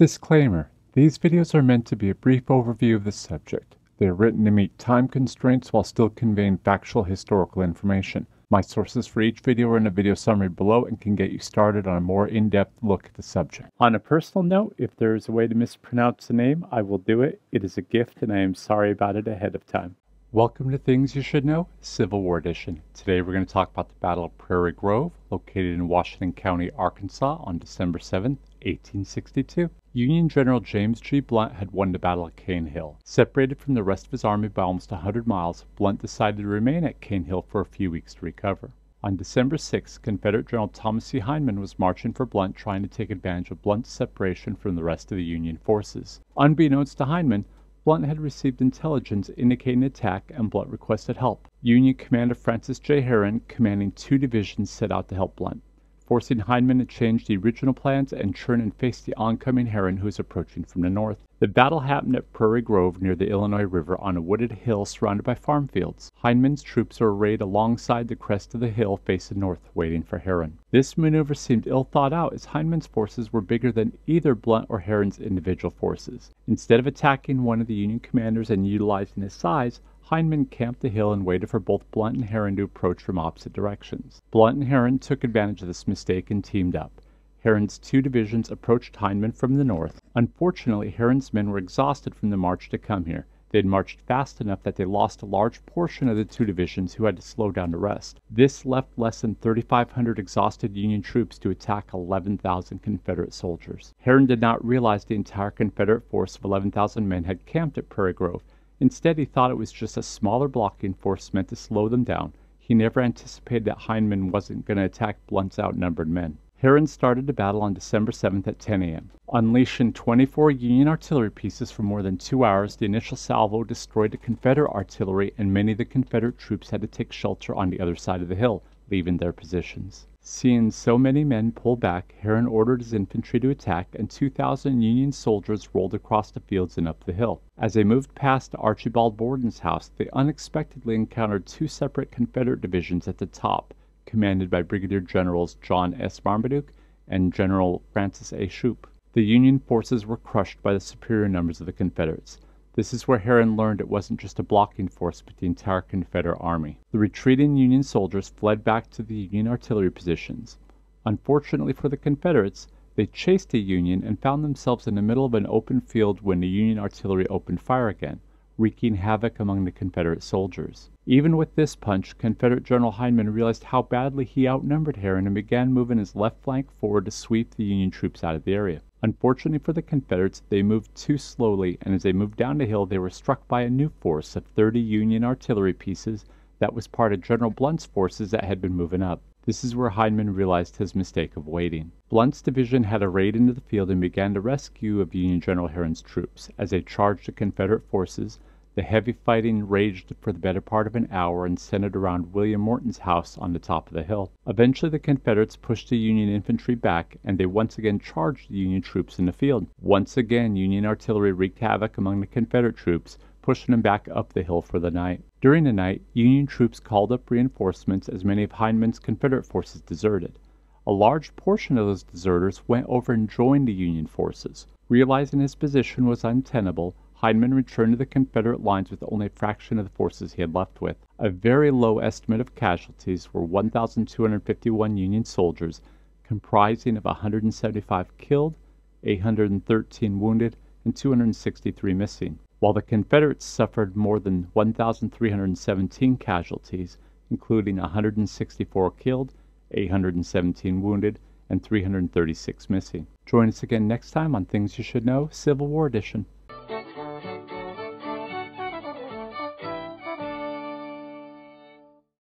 Disclaimer These videos are meant to be a brief overview of the subject. They are written to meet time constraints while still conveying factual historical information. My sources for each video are in the video summary below and can get you started on a more in-depth look at the subject. On a personal note, if there is a way to mispronounce the name, I will do it. It is a gift and I am sorry about it ahead of time. Welcome to Things You Should Know, Civil War Edition. Today we're going to talk about the Battle of Prairie Grove, located in Washington County, Arkansas on December 7, 1862. Union General James G. Blunt had won the Battle of Cane Hill. Separated from the rest of his army by almost 100 miles, Blunt decided to remain at Cane Hill for a few weeks to recover. On December 6, Confederate General Thomas C. Hindman was marching for Blunt trying to take advantage of Blunt's separation from the rest of the Union forces. Unbeknownst to Hindman, Blunt had received intelligence indicating attack and Blunt requested help. Union Commander Francis J. Herron, commanding two divisions, set out to help Blunt forcing Hindman to change the original plans and turn and face the oncoming Herron who was approaching from the north. The battle happened at Prairie Grove near the Illinois River on a wooded hill surrounded by farm fields. Hindman's troops were arrayed alongside the crest of the hill facing north, waiting for Herron. This maneuver seemed ill thought out as Hindman's forces were bigger than either Blunt or Herron's individual forces. Instead of attacking one of the Union commanders and utilizing his size, Hindman camped the hill and waited for both Blunt and Herron to approach from opposite directions. Blunt and Herron took advantage of this mistake and teamed up. Herron's two divisions approached Hindman from the north. Unfortunately, Herron's men were exhausted from the march to come here. They had marched fast enough that they lost a large portion of the two divisions who had to slow down to rest. This left less than 3,500 exhausted Union troops to attack 11,000 Confederate soldiers. Herron did not realize the entire Confederate force of 11,000 men had camped at Prairie Grove Instead, he thought it was just a smaller blocking force meant to slow them down. He never anticipated that Hindman wasn't going to attack Blunt's outnumbered men. Herron started the battle on December 7th at 10 a.m. Unleashing 24 Union artillery pieces for more than two hours, the initial salvo destroyed the Confederate artillery, and many of the Confederate troops had to take shelter on the other side of the hill, leaving their positions. Seeing so many men pull back, Herron ordered his infantry to attack, and 2,000 Union soldiers rolled across the fields and up the hill. As they moved past Archibald Borden's house, they unexpectedly encountered two separate Confederate divisions at the top, commanded by Brigadier Generals John S. Marmaduke and General Francis A. Shoup. The Union forces were crushed by the superior numbers of the Confederates. This is where Herron learned it wasn't just a blocking force but the entire Confederate army. The retreating Union soldiers fled back to the Union artillery positions. Unfortunately for the Confederates, they chased the Union and found themselves in the middle of an open field when the Union artillery opened fire again, wreaking havoc among the Confederate soldiers. Even with this punch, Confederate General Hindman realized how badly he outnumbered Herron and began moving his left flank forward to sweep the Union troops out of the area. Unfortunately for the Confederates, they moved too slowly, and as they moved down the hill they were struck by a new force of 30 Union artillery pieces that was part of General Blunt's forces that had been moving up. This is where Hindman realized his mistake of waiting. Blunt's division had arrayed into the field and began the rescue of Union General Herron's troops. As they charged the Confederate forces, the heavy fighting raged for the better part of an hour and centered around William Morton's house on the top of the hill. Eventually the Confederates pushed the Union infantry back and they once again charged the Union troops in the field. Once again Union artillery wreaked havoc among the Confederate troops, pushing them back up the hill for the night. During the night, Union troops called up reinforcements as many of Hindman's Confederate forces deserted. A large portion of those deserters went over and joined the Union forces. Realizing his position was untenable, Hindman returned to the Confederate lines with only a fraction of the forces he had left with. A very low estimate of casualties were 1,251 Union soldiers, comprising of 175 killed, 813 wounded, and 263 missing, while the Confederates suffered more than 1,317 casualties, including 164 killed, 817 wounded, and 336 missing. Join us again next time on Things You Should Know Civil War Edition.